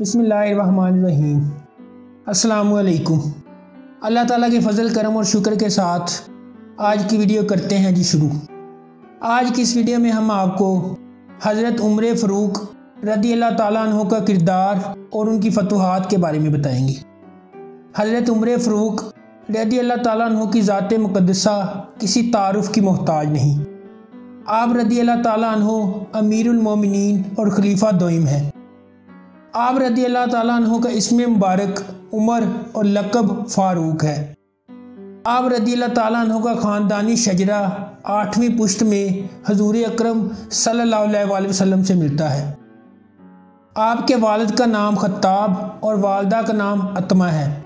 بسم اللہ الرحمن الرحیم۔ السلام علیکم۔ اللہ تعالیٰ کے فضل، کرم اور شکر کے ساتھ آج کی ویڈیو کرتے ہیں جی شروع۔ آج کی اس ویڈیو میں ہم آپ کو حضرت عمر فروق رضی اللہ تعالیٰ عنہ کا کردار اور ان کی فتوحات کے بارے میں بتائیں گے۔ حضرت عمر فروق رضی اللہ تعالیٰ عنہ کی ذات مقدسہ کسی تعارف کی محتاج نہیں۔ آپ رضی اللہ تعالیٰ عنہ امیر المومنین اور خلیفہ دوئم ہیں۔ آپ رضی اللہ تعالیٰ عنہ کا اسم مبارک، عمر اور لقب فاروق ہے۔ آپ رضی اللہ تعالیٰ عنہ کا خاندانی شجرہ آٹھویں پشت میں حضور اکرم صلی اللہ علیہ وآلہ وسلم سے ملتا ہے۔ آپ کے والد کا نام خطاب اور والدہ کا نام اتمہ ہے۔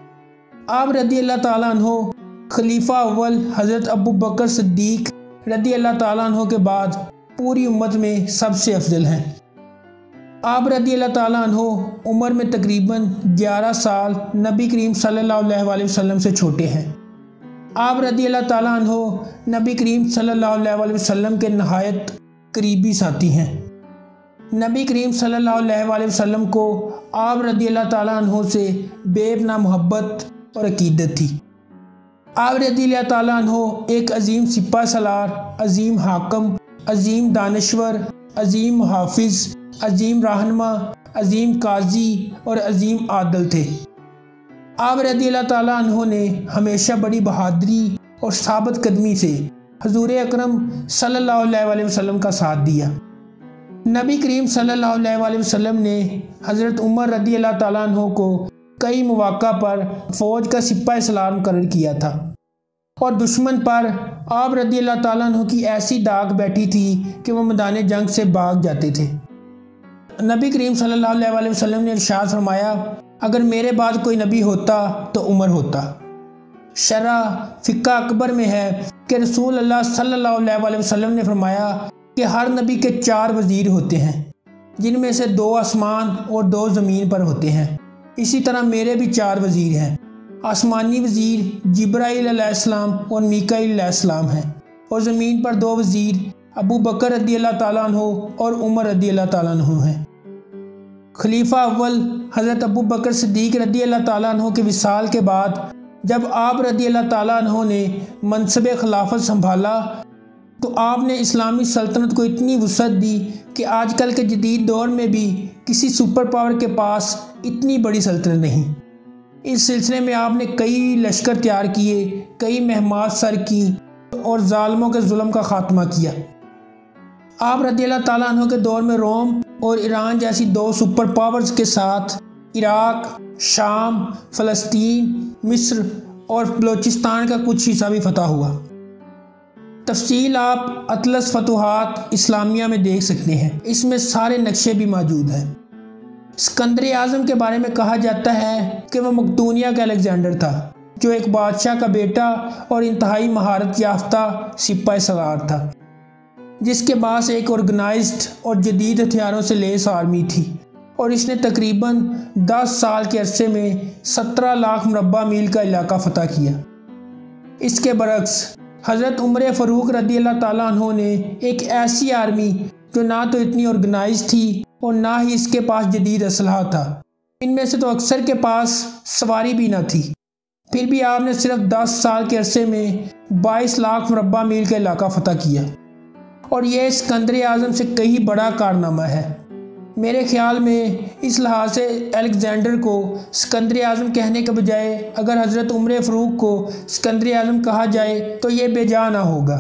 آپ رضی اللہ تعالیٰ عنہ خلیفہ اول حضرت ابو بکر صدیق رضی اللہ تعالیٰ عنہ کے بعد پوری امت میں سب سے افضل ہیں۔ آپ رضی اللہ تعالیٰ عنہ عمر میں تقریباً گیارہ سال نبی کریم صلی اللہ علیہ وآلہ وسلم سے چھوٹے ہیں۔ آپ رضی اللہ تعالیٰ عنہ نبی کریم صلی اللہ علیہ وآلہ وسلم کے نہایت قریبی ساتھی ہیں۔ نبی کریم صلی اللہ علیہ وآلہ وسلم کو آپ رضی اللہ تعالیٰ عنہ سے بے نہ محبت اور عقیدت تھی۔ آپ رضی اللہ تعالیٰ عنہ ایک عظیم سپہ سلار عظیم حاکم، عظیم دانشور، عظیم حافظ عظیم رہنما عظیم قاضی اور عظیم عادل تھے۔ آپ رضی اللہ تعالیٰ عنہ نے ہمیشہ بڑی بہادری اور ثابت قدمی سے حضور اکرم صلی اللہ علیہ وآلہ وسلم کا ساتھ دیا۔ نبی کریم صلی اللہ علیہ وآلہ وسلم نے حضرت عمر رضی اللہ تعالیٰ عنہ کو کئی مواقع پر فوج کا سپہ سلام مقرر کیا تھا اور دشمن پر آپ رضی اللہ تعالیٰ عنہ کی ایسی داغ بیٹھی تھی کہ وہ میدان جنگ سے بھاگ جاتے تھے۔ نبی کریم صلی اللہ علیہ وآلہ وسلم نے ارشاد فرمایا، اگر میرے بعد کوئی نبی ہوتا تو عمر ہوتا۔ شرح فقہ اکبر میں ہے کہ رسول اللہ صلی اللہ علیہ وآلہ وسلم نے فرمایا کہ ہر نبی کے چار وزیر ہوتے ہیں، جن میں سے دو آسمان اور دو زمین پر ہوتے ہیں۔ اسی طرح میرے بھی چار وزیر ہیں۔ آسمانی وزیر جبرائیل علیہ السلام اور میکائیل علیہ السلام ہیں۔ اور زمین پر دو وزیر ابو بکر رضی اللہ تعالیٰ عنہ اور عمر رضی اللہ تعالیٰ عنہ ہیں۔ خلیفہ اول حضرت ابو بکر صدیق رضی اللہ تعالیٰ عنہ کے وصال کے بعد جب آپ رضی اللہ تعالیٰ عنہ نے منصب خلافت سنبھالا، تو آپ نے اسلامی سلطنت کو اتنی وسعت دی کہ آج کل کے جدید دور میں بھی کسی سپر پاور کے پاس اتنی بڑی سلطنت نہیں۔ اس سلسلے میں آپ نے کئی لشکر تیار کیے، کئی مہمات سر کی اور ظالموں کے ظلم کا خاتمہ کیا۔ آپ رضی اللہ تعالیٰ عنہ کے دور میں روم اور ایران جیسی دو سپر پاورز کے ساتھ عراق، شام، فلسطین، مصر اور بلوچستان کا کچھ حصہ بھی فتح ہوا۔ تفصیل آپ اطلس فتوحات اسلامیہ میں دیکھ سکتے ہیں۔ اس میں سارے نقشے بھی موجود ہیں۔ سکندر اعظم کے بارے میں کہا جاتا ہے کہ وہ مقدونیہ کا الیگزینڈر تھا، جو ایک بادشاہ کا بیٹا اور انتہائی مہارت یافتہ سپاہ سلار تھا۔ جس کے پاس ایک آرگنائزڈ اور جدید ہتھیاروں سے لیس آرمی تھی اور اس نے تقریباً دس سال کے عرصے میں سترہ لاکھ مربع میل کا علاقہ فتح کیا۔ اس کے برعکس، حضرت عمر فروق رضی اللہ تعالیٰ عنہ نے ایک ایسی آرمی جو نہ تو اتنی آرگنائز تھی اور نہ ہی اس کے پاس جدید اسلحہ تھا۔ ان میں سے تو اکثر کے پاس سواری بھی نہ تھی۔ پھر بھی آپ نے صرف دس سال کے عرصے میں بائیس لاکھ مربع میل کا علاقہ فتح کیا۔ اور یہ اسکندر اعظم سے کئی بڑا کارنامہ ہے۔ میرے خیال میں اس لحاظ سے الیگزینڈر کو سکندر اعظم کہنے کے بجائے اگر حضرت عمر فروق کو سکندر اعظم کہا جائے تو یہ بے جا نہ ہوگا۔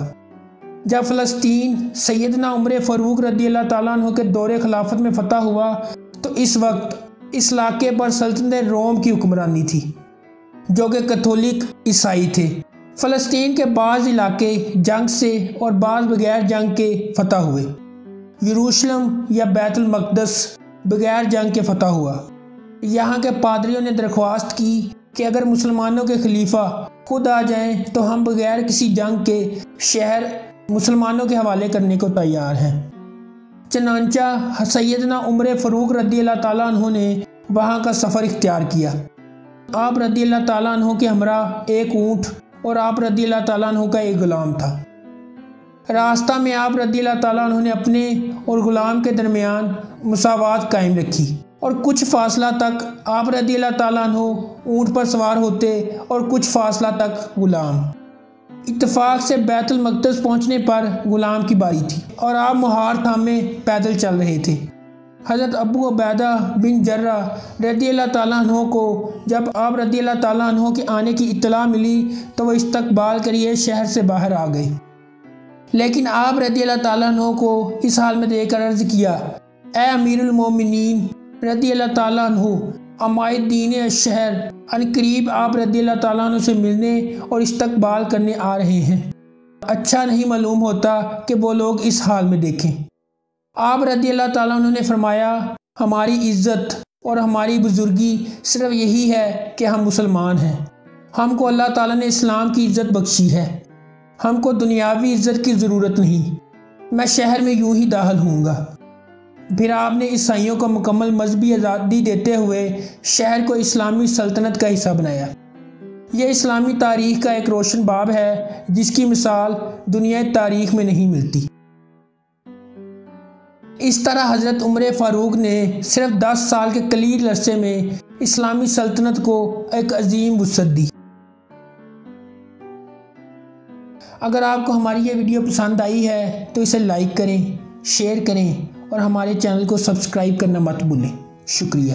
جب فلسطین سیدنا عمر فروق رضی اللہ تعالیٰ عنہ کے دور خلافت میں فتح ہوا تو اس وقت اس علاقے پر سلطنت روم کی حکمرانی تھی، جو کہ کتھولک عیسائی تھے۔ فلسطین کے بعض علاقے جنگ سے اور بعض بغیر جنگ کے فتح ہوئے۔ یروشلم یا بیت المقدس بغیر جنگ کے فتح ہوا۔ یہاں کے پادریوں نے درخواست کی کہ اگر مسلمانوں کے خلیفہ خود آ جائیں تو ہم بغیر کسی جنگ کے شہر مسلمانوں کے حوالے کرنے کو تیار ہیں۔ چنانچہ سیدنا عمر فروغ رضی اللہ تعالیٰ عنہ نے وہاں کا سفر اختیار کیا۔ آپ رضی اللہ تعالیٰ عنہ کے ہمراہ ایک اونٹ اور آپ رضی اللہ تعالیٰ عنہ کا ایک غلام تھا۔ راستہ میں آپ رضی اللہ تعالیٰ عنہ نے اپنے اور غلام کے درمیان مساوات قائم رکھی اور کچھ فاصلہ تک آپ رضی اللہ تعالیٰ عنہ اونٹ پر سوار ہوتے اور کچھ فاصلہ تک غلام۔ اتفاق سے بیت المقدس پہنچنے پر غلام کی باری تھی اور آپ مہار تھامے پیدل چل رہے تھے۔ حضرت ابو عبیدہ بن جرہ رضی اللہ تعالیٰ عنہ کو جب آپ رضی اللہ تعالیٰ عنہ کے آنے کی اطلاع ملی تو وہ استقبال کریے شہر سے باہر آ گئے۔ لیکن آپ رضی اللہ تعالیٰ عنہ کو اس حال میں دے کر عرض کیا، اے امیر المومنین، رضی اللہ تعالیٰ عنہ، عمائد دین شہر ان قریب آپ رضی اللہ تعالیٰ عنہ سے ملنے اور استقبال کرنے آ رہے ہیں۔ اچھا نہیں معلوم ہوتا کہ وہ لوگ اس حال میں دیکھیں۔ آپ رضی اللہ تعالیٰ عنہ نے فرمایا، ہماری عزت اور ہماری بزرگی صرف یہی ہے کہ ہم مسلمان ہیں۔ ہم کو اللہ تعالیٰ نے اسلام کی عزت بخشی ہے۔ ہم کو دنیاوی عزت کی ضرورت نہیں۔ میں شہر میں یوں ہی داخل ہوں گا۔ پھر آپ نے عیسائیوں کو مکمل مذہبی آزادی دیتے ہوئے شہر کو اسلامی سلطنت کا حصہ بنایا۔ یہ اسلامی تاریخ کا ایک روشن باب ہے، جس کی مثال دنیا تاریخ میں نہیں ملتی۔ اس طرح حضرت عمر فاروق نے صرف دس سال کے قلیل عرصے میں اسلامی سلطنت کو ایک عظیم وسعت دی۔ اگر آپ کو ہماری یہ ویڈیو پسند آئی ہے تو اسے لائک کریں، شیئر کریں اور ہمارے چینل کو سبسکرائب کرنا مت بھولیں۔ شکریہ۔